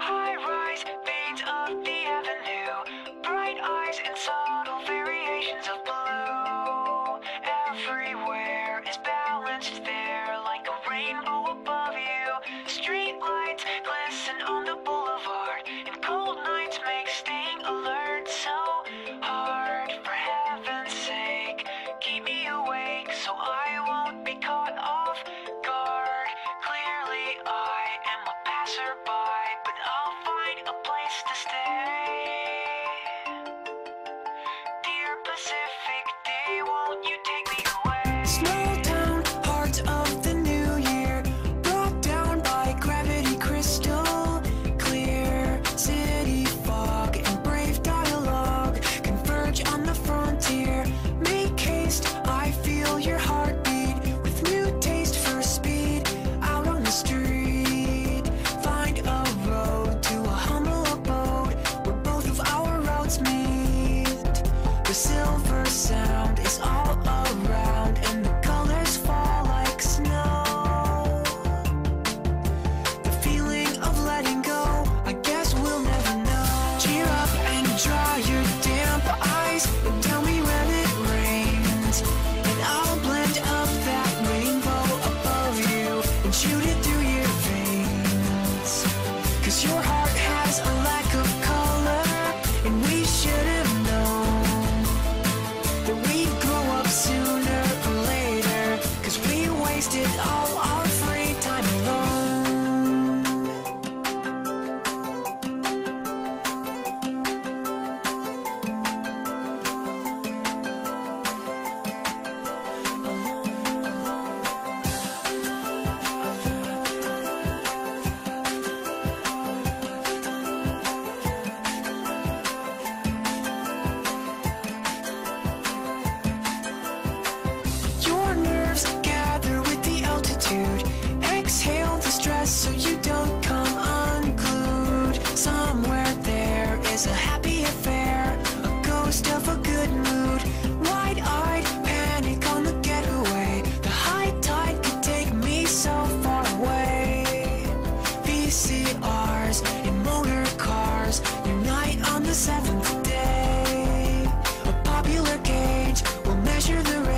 High rise, veins of the avenue. Bright eyes and subtle variations of blue. Everywhere is balanced there like a rainbow above you. Street lights glisten on the boulevard. And cold nights make staying alert so hard. For heaven's sake, keep me awake so I I'll find a place to stay. Dear Pacific Day, won't you take The silver sound is all around, and the colors fall like snow. The feeling of letting go, I guess we'll never know. Cheer up and dry your damp eyes, and tell me when it rains. And I'll blend up that rainbow above you and shoot it through your veins. Cause your heart wasted all VCRs and motor cars unite on the seventh day. A popular gauge will measure the